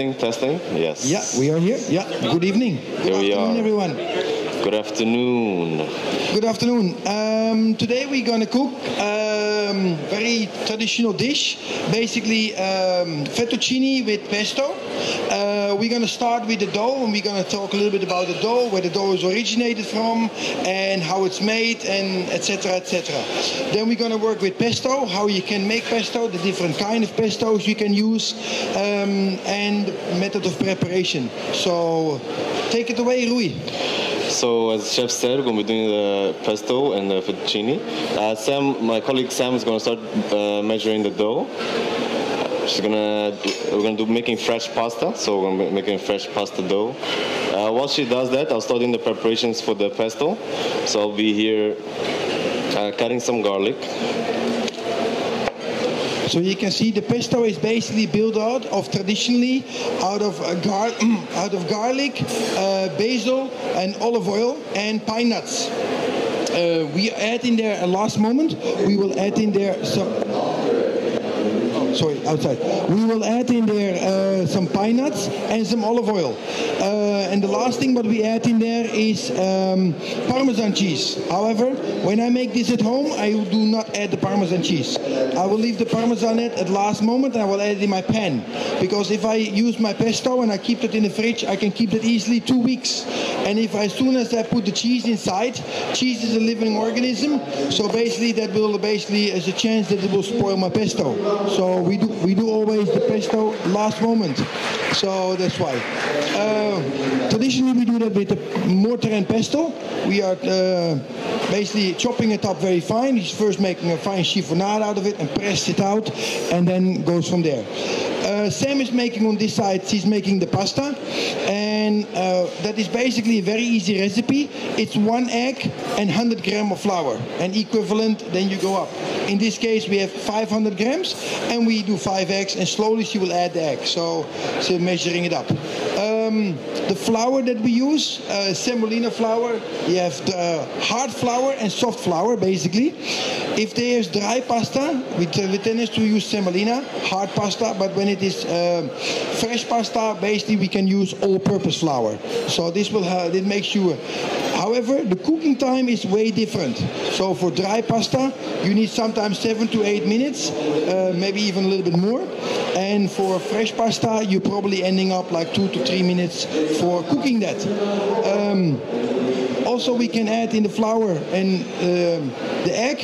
Testing, testing. Yes. Yeah, we are here. Yeah. Good evening. Good Here we afternoon, are. everyone. Good afternoon. Good afternoon. Um, today we're gonna cook um, very traditional dish, basically um, fettuccine with pesto. Uh, we're gonna start with the dough, and we're gonna talk a little bit about the dough, where the dough is originated from, and how it's made, and etc. etc. Then we're gonna work with pesto, how you can make pesto, the different kind of pestos you can use, um, and method of preparation. So take it away, Rui. So, as Chef said, we're going to be doing the pesto and the fettuccine. Uh, Sam, my colleague Sam, is going to start uh, measuring the dough. She's gonna, we're gonna do making fresh pasta. So we're gonna making fresh pasta dough. Uh, while she does that, I'll start in the preparations for the pesto. So I'll be here uh, cutting some garlic. So you can see the pesto is basically built out of traditionally out of uh, gar- out of garlic, uh, basil, and olive oil and pine nuts. Uh, we add in there a last moment. We will add in there some. Sorry, outside. We will add in there uh, some pine nuts and some olive oil. Uh, and the last thing what we add in there is um, Parmesan cheese. However, when I make this at home, I do not add the Parmesan cheese. I will leave the Parmesan at at last moment and I will add it in my pan. Because if I use my pesto and I keep it in the fridge, I can keep it easily two weeks. And if I, as soon as I put the cheese inside, cheese is a living organism, so basically that will basically is a chance that it will spoil my pesto. So we do we do always the pesto last moment. So that's why. Uh, traditionally we do that with the mortar and pesto. We are uh, basically chopping it up very fine. He's first making a fine chiffonade out of it and press it out, and then goes from there. Uh, Sam is making on this side, he's making the pasta, and uh, that is basically a very easy recipe. It's one egg and 100 gram of flour, and equivalent, then you go up. In this case, we have 500 grams, and we do five eggs, and slowly she will add the egg. So, so measuring it up. Um, the flour that we use, uh, semolina flour, you have the hard flour and soft flour, basically. If there is dry pasta, we, we tend to use semolina, hard pasta, but when it is uh, fresh pasta, basically we can use all-purpose flour. So this will ha- this makes you. However, the cooking time is way different. So for dry pasta, you need sometimes seven to eight minutes, uh, maybe even a little bit more. And for fresh pasta, you're probably ending up like two to three minutes for cooking that. Um, also, we can add in the flour and um, the egg.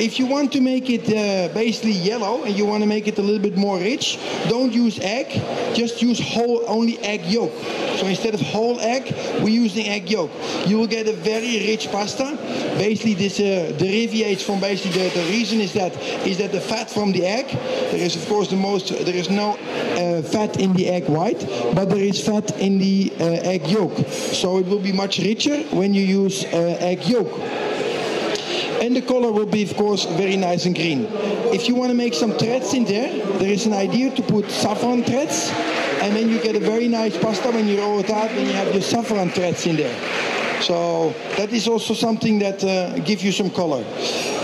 If you want to make it uh, basically yellow and you want to make it a little bit more rich, don't use egg. Just use whole only egg yolk. So instead of whole egg, we're using egg yolk. You will get a very rich pasta. Basically, this uh, deviates from basically the, the reason is that is that the fat from the egg. There is of course the most. There is no uh, fat in the egg white, but there is fat in the uh, egg yolk. So it will be much richer when you use uh, egg yolk. And the color will be, of course, very nice and green. If you want to make some threads in there, there is an idea to put saffron threads, and then you get a very nice pasta when you roll it out, and you have your saffron threads in there. So that is also something that uh, gives you some color.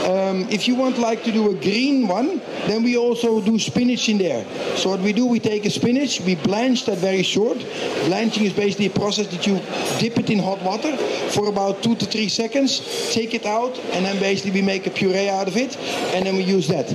Um, if you want like to do a green one, then we also do spinach in there. So what we do, we take a spinach, we blanch that very short. Blanching is basically a process that you dip it in hot water for about two to three seconds, take it out, and then basically we make a puree out of it, and then we use that.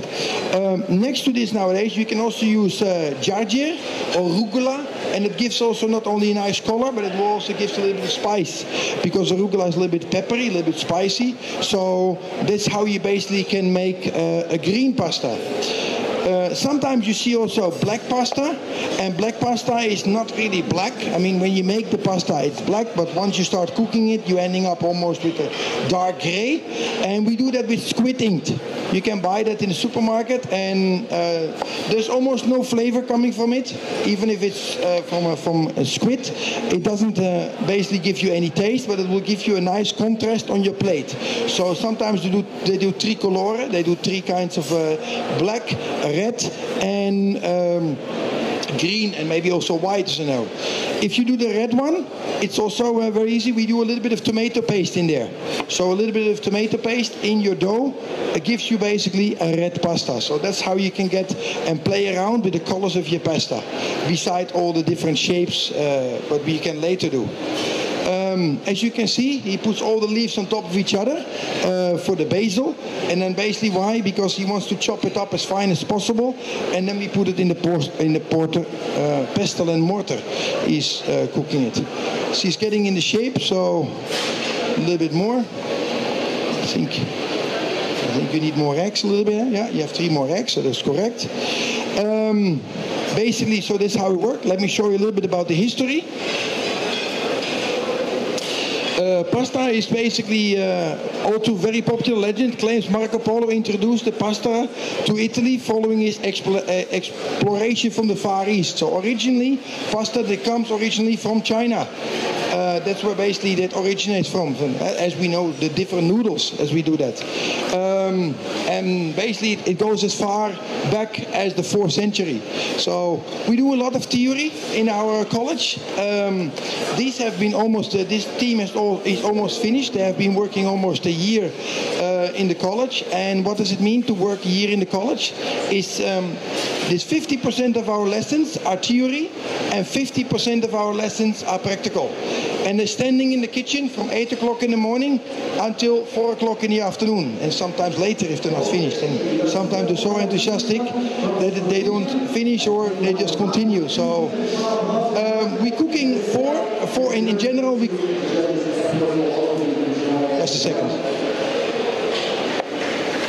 Um, next to this nowadays, you can also use uh, jarjir or rugula, and it gives also not only a nice color, but it also gives a little bit of spice because arugula is a little bit peppery, a little bit spicy. So that's how you basically can make uh, a green pasta. Uh, sometimes you see also black pasta, and black pasta is not really black. I mean, when you make the pasta, it's black, but once you start cooking it, you're ending up almost with a dark gray. And we do that with squid ink. You can buy that in the supermarket, and uh, there's almost no flavor coming from it, even if it's uh, from a, from a squid. It doesn't uh, basically give you any taste, but it will give you a nice contrast on your plate. So sometimes they do they do tricolore. They do three kinds of uh, black, red, and um, green and maybe also white as you know. If you do the red one, it's also uh, very easy. We do a little bit of tomato paste in there. So a little bit of tomato paste in your dough it gives you basically a red pasta. So that's how you can get and play around with the colors of your pasta, beside all the different shapes, uh, what we can later do. Um, as you can see, he puts all the leaves on top of each other uh, for the basil. And then basically why? Because he wants to chop it up as fine as possible. And then we put it in the, por in the porter, uh, pestle and mortar. He's uh, cooking it. So he's getting in the shape, so a little bit more. I think, I think you need more eggs a little bit. Yeah, you have three more eggs, so that's correct. Um, basically, so this is how it works. Let me show you a little bit about the history. Uh, pasta is basically uh, also very popular legend. Claims Marco Polo introduced the pasta to Italy following his uh, exploration from the Far East. So originally, pasta that comes originally from China. Uh, that's where basically that originates from, from, as we know, the different noodles as we do that. Um, and basically it, goes as far back as the 4th century. So we do a lot of theory in our college. Um, these have been almost, uh, this team is, all, is almost finished. They have been working almost a year uh, in the college. And what does it mean to work a year in the college? Is um, this 50% of our lessons are theory and 50% of our lessons are practical and they're standing in the kitchen from 8 o'clock in the morning until 4 o'clock in the afternoon. And sometimes later if they're not finished. And sometimes they're so enthusiastic that they don't finish or they just continue. So um, we're cooking for for and in general we just a second.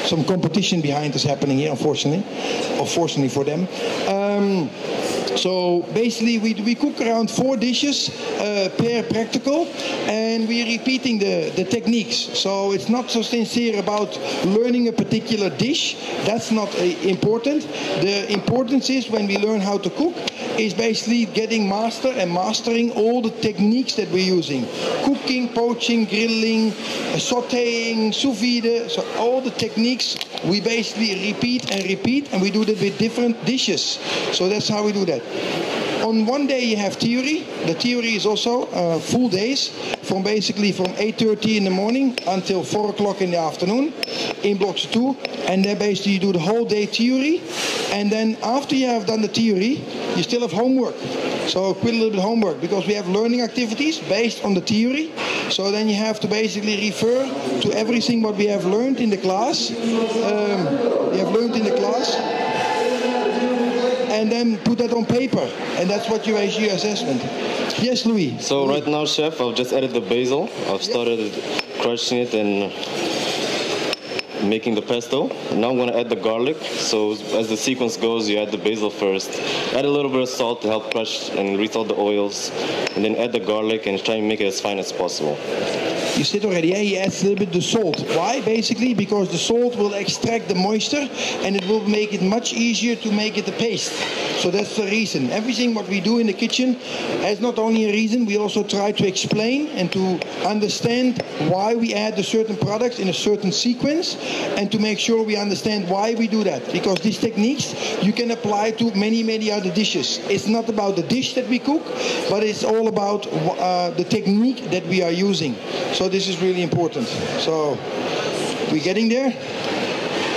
Some competition behind is happening here unfortunately. Unfortunately for them. Um, so basically we, we cook around four dishes uh, per practical and we're repeating the, the techniques. So it's not so sincere about learning a particular dish. That's not uh, important. The importance is when we learn how to cook is basically getting master and mastering all the techniques that we're using. Cooking, poaching, grilling, uh, sauteing, sous vide. So all the techniques we basically repeat and repeat and we do that with different dishes. So that's how we do that. On one day you have theory. The theory is also uh, full days from basically from 8.30 in the morning until 4 o'clock in the afternoon in blocks two. And then basically you do the whole day theory. And then after you have done the theory, you still have homework. So quit a little bit homework because we have learning activities based on the theory. So then you have to basically refer to everything what we have learned in the class. Um, then put that on paper. And that's what your assessment. Yes, Louis. So right now, chef, I've just added the basil. I've started crushing it and making the pesto. Now I'm going to add the garlic. So as the sequence goes, you add the basil first. Add a little bit of salt to help crush and resalt the oils. And then add the garlic and try and make it as fine as possible you said already, yeah, he adds a little bit the salt. Why? Basically, because the salt will extract the moisture and it will make it much easier to make it a paste. So that's the reason. Everything what we do in the kitchen has not only a reason, we also try to explain and to understand why we add a certain product in a certain sequence and to make sure we understand why we do that. Because these techniques you can apply to many, many other dishes. It's not about the dish that we cook, but it's all about uh, the technique that we are using. So so this is really important. So we're getting there.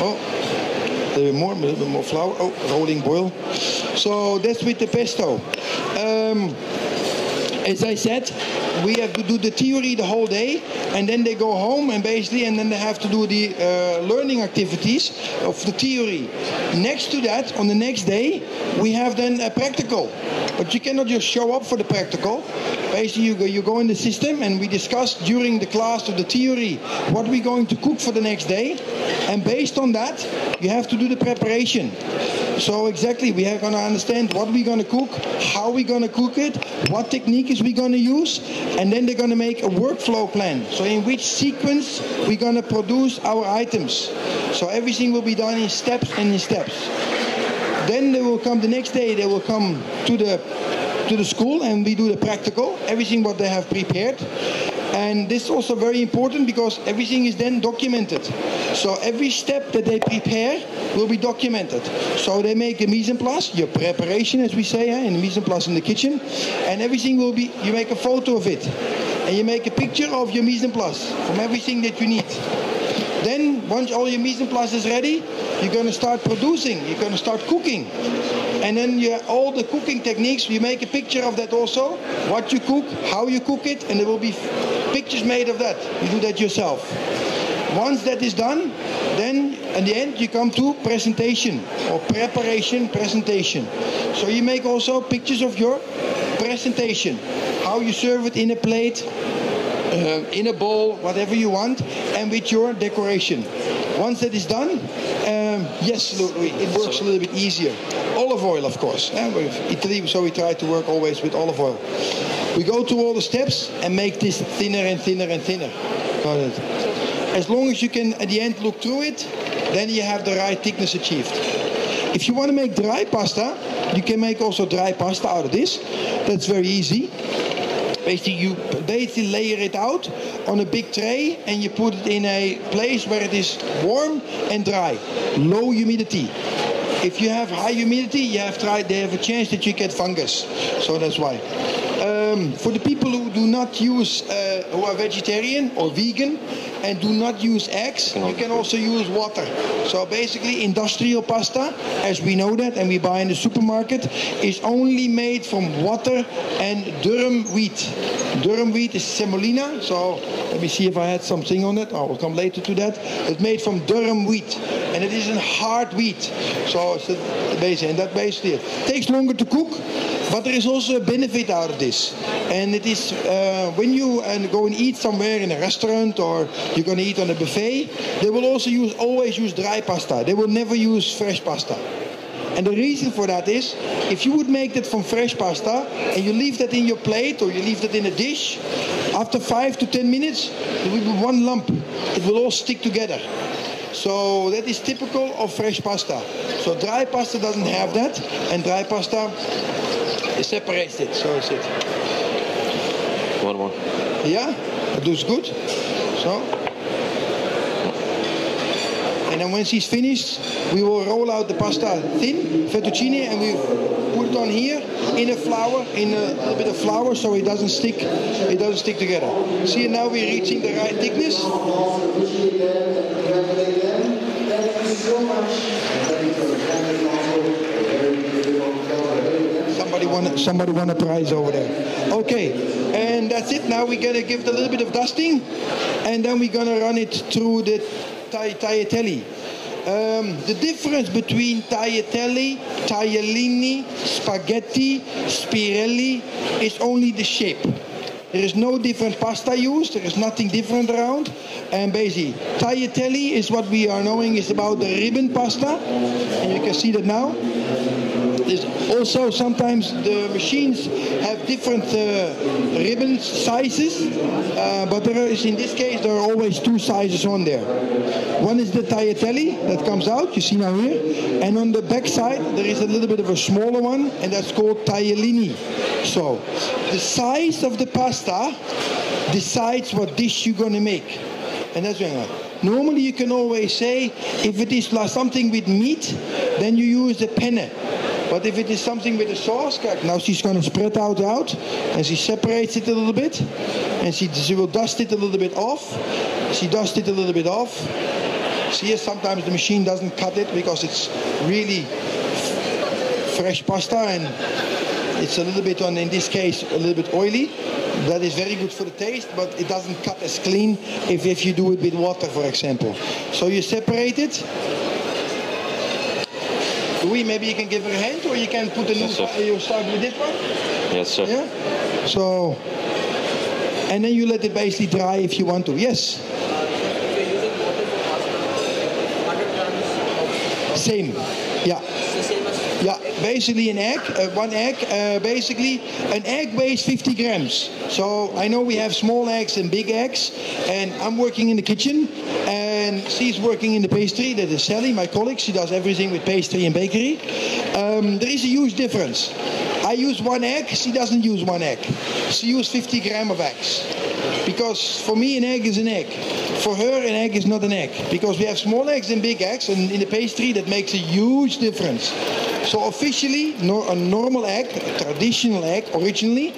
Oh, a little bit more, a little bit more flour. Oh, rolling boil. So that's with the pesto. Um, as I said, we have to do the theory the whole day, and then they go home and basically, and then they have to do the uh, learning activities of the theory. Next to that, on the next day, we have then a practical. But you cannot just show up for the practical. Basically, you go, you go in the system and we discuss during the class of the theory what we're going to cook for the next day. And based on that, you have to do the preparation. So exactly, we are going to understand what we're going to cook, how we're going to cook it, what technique is we going to use, and then they're going to make a workflow plan. So in which sequence we're going to produce our items. So everything will be done in steps and in steps. Then they will come the next day. They will come to the to the school and we do the practical, everything what they have prepared. And this is also very important because everything is then documented. So every step that they prepare will be documented. So they make a mise en place, your preparation, as we say, eh, in the mise en place in the kitchen, and everything will be. You make a photo of it, and you make a picture of your mise en place from everything that you need. Then, once all your mise en place is ready, you're going to start producing. You're going to start cooking. And then you, all the cooking techniques, you make a picture of that also. What you cook, how you cook it, and there will be pictures made of that. You do that yourself. Once that is done, then in the end you come to presentation or preparation presentation. So you make also pictures of your presentation, how you serve it in a plate, uh, in a bowl, whatever you want, and with your decoration. Once that is done, um, yes, it works a little bit easier. Olive oil, of course. Eh? With Italy, so we try to work always with olive oil. We go through all the steps and make this thinner and thinner and thinner. As long as you can, at the end, look through it, then you have the right thickness achieved. If you want to make dry pasta, you can make also dry pasta out of this. That's very easy basically you basically layer it out on a big tray and you put it in a place where it is warm and dry, low humidity. If you have high humidity, you have tried. They have a chance that you get fungus, so that's why. Um, for the people who do not use, uh, who are vegetarian or vegan, and do not use eggs, you can also use water. So basically, industrial pasta, as we know that and we buy in the supermarket, is only made from water and durum wheat. Durum wheat is semolina, so let me see if I had something on it. I will come later to that. It's made from durum wheat, and it is a hard wheat. So it's basically, and that basically it takes longer to cook, but there is also a benefit out of this. And it is uh, when you uh, go and eat somewhere in a restaurant or you're going to eat on a buffet, they will also use always use dry pasta. They will never use fresh pasta. And the reason for that is, if you would make that from fresh pasta and you leave that in your plate or you leave that in a dish, after five to ten minutes, it will be one lump. It will all stick together. So that is typical of fresh pasta. So dry pasta doesn't have that, and dry pasta separates it. So is it. One more. Yeah, it looks good. So. And then once he's finished, we will roll out the pasta thin, fettuccine, and we put it on here in a flour, in a little bit of flour, so it doesn't stick, it doesn't stick together. See, now we're reaching the right thickness. Somebody won, somebody want a prize over there. Okay, and that's it. Now we're gonna give it a little bit of dusting, and then we're gonna run it through the tagliatelle. Um, the difference between tagliatelle, tagliolini, spaghetti, spirelli is only the shape. There is no different pasta used. There is nothing different around. And basically, tagliatelle is what we are knowing is about the ribbon pasta. And you can see that now. There's also sometimes the machines have different uh, ribbon sizes, uh, but there is in this case there are always two sizes on there. One is the tagliatelle that comes out, you see now here, and on the back side there is a little bit of a smaller one, and that's called tagliolini. So the size of the pasta decides what dish you're going to make, and that's why. Normally you can always say if it is something with meat, then you use the penne. But if it is something with a sauce, kijk, now she's going to spread out out and she separates it a little bit and she, she will dust it a little bit off. She dusts it a little bit off. See, sometimes the machine doesn't cut it because it's really fresh pasta and it's a little bit on, in this case, a little bit oily. That is very good for the taste, but it doesn't cut as clean if, if you do it with water, for example. So you separate it Louis, maybe you can give her a hand, or you can put a new. Yes, you start with this one. Yes, sir. Yeah. So, and then you let it basically dry if you want to. Yes. Same. Yeah. Yeah, basically an egg, uh, one egg, uh, basically an egg weighs 50 grams. So I know we have small eggs and big eggs, and I'm working in the kitchen, and she's working in the pastry. That is Sally, my colleague. She does everything with pastry and bakery. Um, there is a huge difference. I use one egg, she doesn't use one egg. She uses 50 gram of eggs. Because for me, an egg is an egg. For her, an egg is not an egg. Because we have small eggs and big eggs, and in the pastry, that makes a huge difference. So officially, a normal egg, a traditional egg, originally,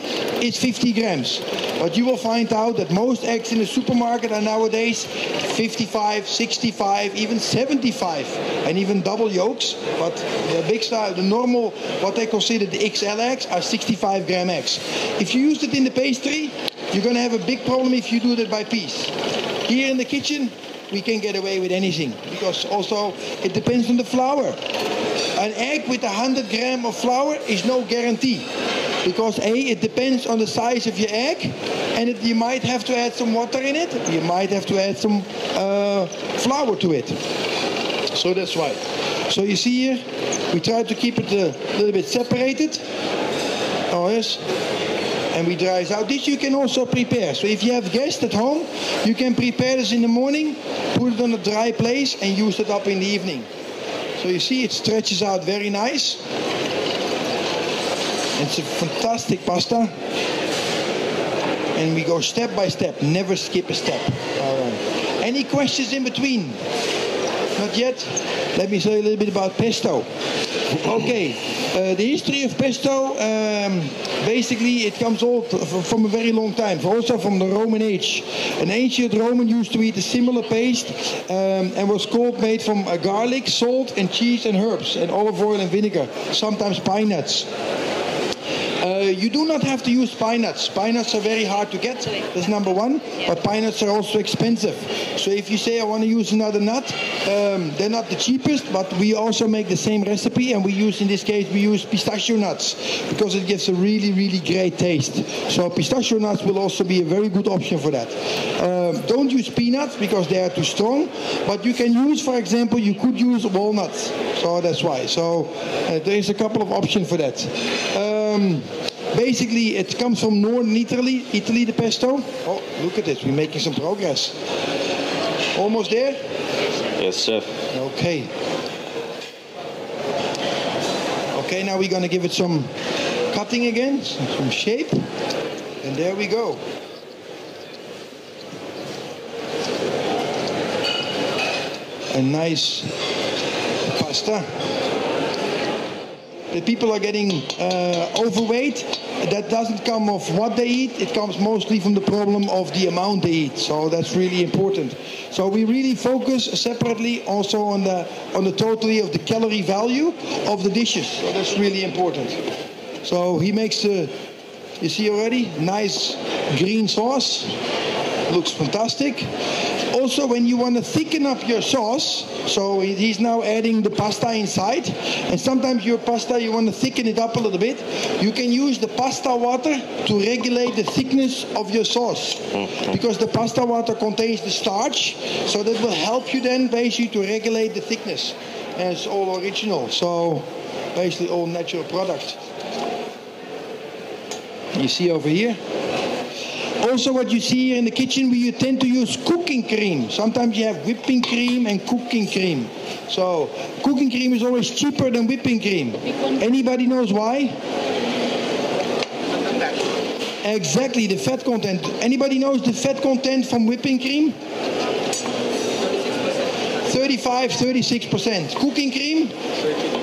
is 50 grams. But you will find out that most eggs in the supermarket are nowadays 55, 65, even 75, and even double yolks. But the big style, the normal, what they consider the XL eggs, are 65 gram eggs. If you use it in the pastry, you're going to have a big problem if you do that by piece. Here in the kitchen, we can get away with anything because also it depends on the flour. An egg with 100 gram of flour is no guarantee because A, it depends on the size of your egg and it, you might have to add some water in it. You might have to add some uh, flour to it. So that's why. So you see here, we try to keep it a little bit separated. Oh yes and we dry it out. This you can also prepare. So if you have guests at home, you can prepare this in the morning, put it on a dry place and use it up in the evening. So you see it stretches out very nice. It's a fantastic pasta. And we go step by step, never skip a step. All right. Any questions in between? Not yet? Let me you a little bit about pesto. Okay, uh, the history of pesto, um, basically it comes all from a very long time, also from the Roman age. An ancient Roman used to eat a similar paste um, and was called made from uh, garlic, salt and cheese and herbs and olive oil and vinegar, sometimes pine nuts. You do not have to use pine nuts. Pine nuts are very hard to get. That's number one. But pine nuts are also expensive. So if you say I want to use another nut, um, they're not the cheapest, but we also make the same recipe, and we use in this case we use pistachio nuts because it gives a really really great taste. So pistachio nuts will also be a very good option for that. Um, don't use peanuts because they are too strong, but you can use, for example, you could use walnuts. So that's why. So uh, there is a couple of options for that. Um, basically, it comes from northern Italy, Italy the pesto. Oh, look at this, we're making some progress. Almost there? Yes, chef. Okay. Okay, now we're going to give it some cutting again, some shape. And there we go. A nice pasta that people are getting uh, overweight, that doesn't come of what they eat, it comes mostly from the problem of the amount they eat. So that's really important. So we really focus separately also on the on the totally of the calorie value of the dishes. So that's really important. So he makes the you see already nice green sauce. Looks fantastic also when you want to thicken up your sauce, so he's now adding the pasta inside, and sometimes your pasta you want to thicken it up a little bit, you can use the pasta water to regulate the thickness of your sauce. Mm-hmm. Because the pasta water contains the starch, so that will help you then basically to regulate the thickness. And it's all original, so basically all natural product. You see over here, also what you see here in the kitchen, we you tend to use cooking cream. Sometimes you have whipping cream and cooking cream. So cooking cream is always cheaper than whipping cream. Anybody knows why? Exactly, the fat content. Anybody knows the fat content from whipping cream? 35, 36%. Cooking cream?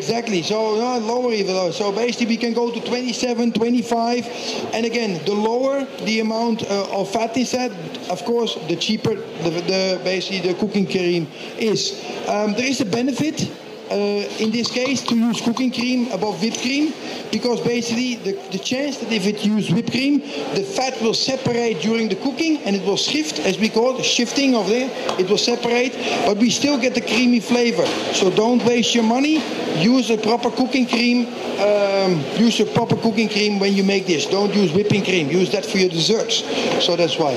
Exactly. So lower even. So basically, we can go to 27, 25, and again, the lower the amount uh, of fat is that, of course, the cheaper the, the basically the cooking cream is. Um, there is a benefit in this case to use cooking cream above whipped cream because basically the, the chance that if it use whipped cream the fat will separate during the cooking and it will shift as we call it shifting of there it will separate but we still get the creamy flavor. So don't waste your money. Use a proper cooking cream um, use a proper cooking cream when you make this. Don't use whipping cream. Use that for your desserts. So that's why.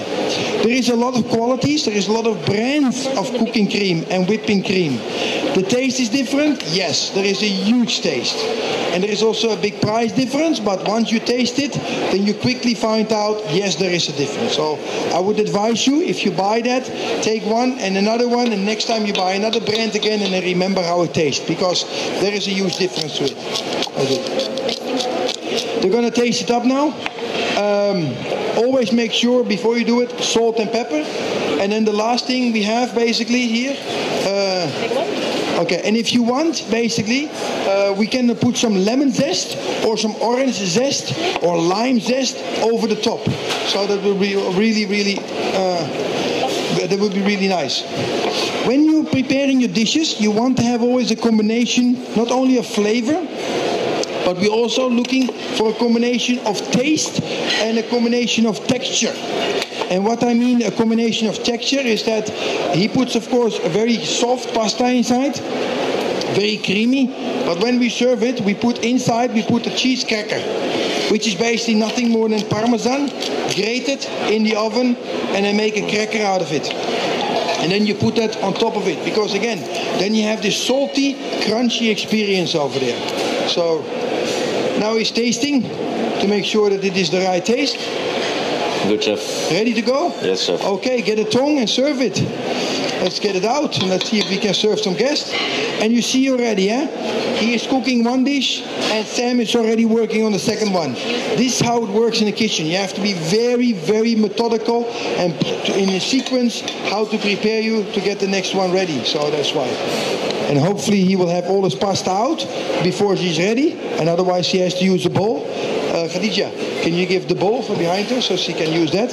There is a lot of qualities. There is a lot of brands of cooking cream and whipping cream. The taste is different? Yes, there is a huge taste. And there is also a big price difference, but once you taste it, then you quickly find out, yes, there is a difference. So I would advise you, if you buy that, take one and another one, and next time you buy another brand again, and then remember how it tastes, because there is a huge difference to it. They're going to taste it up now. Um, always make sure before you do it, salt and pepper. And then the last thing we have basically here. Uh, okay, and if you want, basically, uh, we can put some lemon zest or some orange zest or lime zest over the top. So that will be really, really, uh, that would be really nice. When you're preparing your dishes, you want to have always a combination, not only of flavor, but we're also looking for a combination of taste and a combination of texture. And what I mean a combination of texture is that he puts, of course, a very soft pasta inside, very creamy. But when we serve it, we put inside, we put a cheese cracker, which is basically nothing more than parmesan, grated in the oven, and then make a cracker out of it. And then you put that on top of it, because again, then you have this salty, crunchy experience over there. So now he's tasting to make sure that it is the right taste. Good, chef. Ready to go? Yes, chef. Okay, get a tongue and serve it. Let's get it out and let's see if we can serve some guests. And you see already, eh? He is cooking one dish and Sam is already working on the second one. This is how it works in the kitchen. You have to be very, very methodical and in a sequence how to prepare you to get the next one ready. So that's why. And hopefully he will have all his pasta out before she's ready. And otherwise he has to use a bowl. Uh, Khadija, can you give the bowl from behind her so she can use that?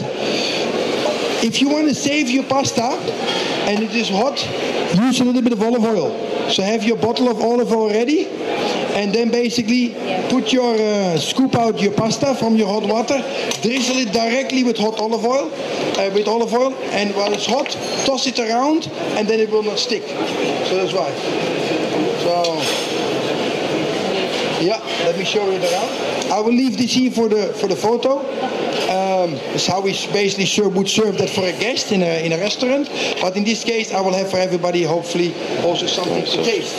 If you want to save your pasta and it is hot, use a little bit of olive oil. So have your bottle of olive oil ready and then basically put your uh, scoop out your pasta from your hot water, drizzle it directly with hot olive oil, uh, with olive oil, and while it's hot, toss it around, and then it will not stick. So that's why. So yeah, let me show you it around. I will leave this here for the for the photo. Um, that's how we basically serve, would serve that for a guest in a in a restaurant. But in this case, I will have for everybody hopefully also something to taste.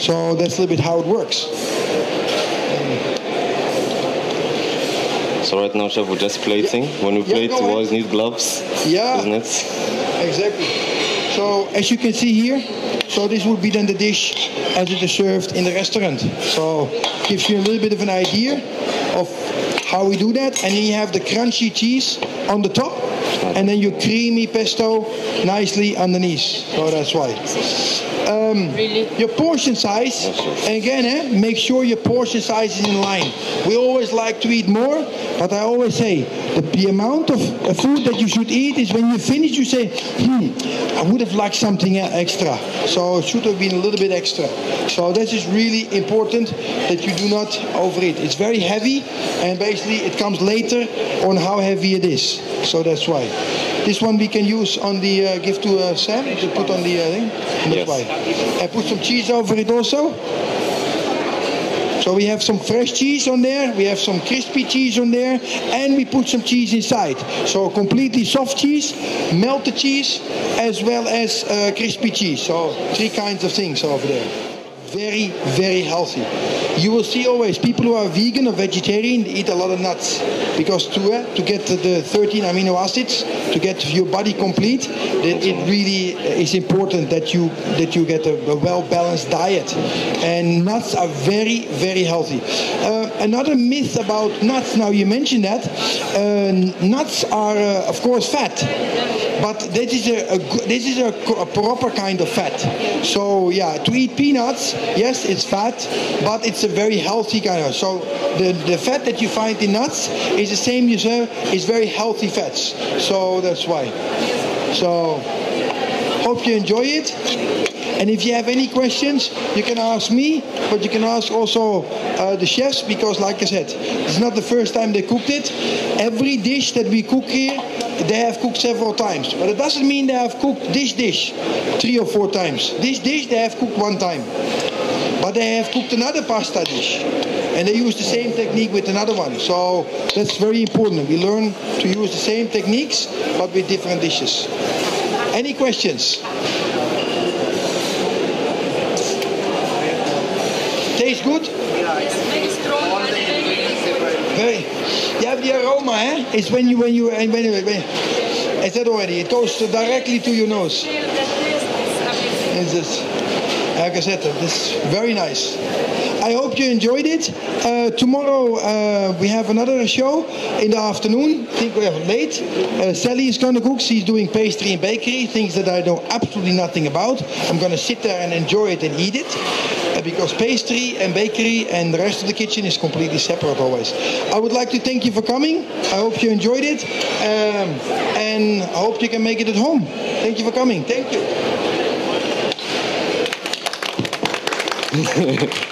So that's a little bit how it works. So right now, chef, we're just plating. When we Yeah, plate, we always need gloves, Yeah. isn't it? Exactly. So as you can see here, so this would be then the dish as it is served in the restaurant. So gives you a little bit of an idea of how we do that. And then you have the crunchy cheese on the top, and then your creamy pesto nicely underneath. So that's why. Um, Your portion size, and again, eh, make sure your portion size is in line. We always like to eat more, but I always say the, the amount of uh, food that you should eat is when you finish, you say, hmm, I would have liked something uh, extra. So it should have been a little bit extra. So this is really important that you do not overeat. It's very heavy, and basically it comes later on how heavy it is. So that's why. This one we can use on the uh, give to uh, Sam to put on the uh, thing. And that's Yes. why. And put some cheese over it also. So we have some fresh cheese on there, we have some crispy cheese on there, and we put some cheese inside. So completely soft cheese, melted cheese, as well as uh, crispy cheese. So three kinds of things over there. Very, very healthy. You will see always people who are vegan or vegetarian eat a lot of nuts because to uh, to get the 13 amino acids to get your body complete, then it really is important that you that you get a, a well balanced diet. And nuts are very, very healthy. Uh, another myth about nuts. Now you mentioned that uh, nuts are uh, of course fat. But this is a, a this is a, a proper kind of fat. So yeah, to eat peanuts, yes, it's fat, but it's a very healthy kind of. So the, the fat that you find in nuts is the same you say is very healthy fats. So that's why. So hope you enjoy it. And if you have any questions, you can ask me, but you can ask also uh, the chefs because, like I said, it's not the first time they cooked it. Every dish that we cook here, they have cooked several times. But it doesn't mean they have cooked this dish three or four times. This dish they have cooked one time. But they have cooked another pasta dish. And they use the same technique with another one. So that's very important. We learn to use the same techniques, but with different dishes. Any questions? Tastes good? Very. strong. Very. You have the aroma, eh? It's when you when you when, when, when I said already, it goes directly to your nose. It's just, like I said, this is very nice. I hope you enjoyed it. Uh, tomorrow uh, we have another show in the afternoon. I think we have late. Uh, Sally is going to cook. She's doing pastry and bakery, things that I know absolutely nothing about. I'm going to sit there and enjoy it and eat it because pastry and bakery and the rest of the kitchen is completely separate always. I would like to thank you for coming. I hope you enjoyed it um, and I hope you can make it at home. Thank you for coming. Thank you.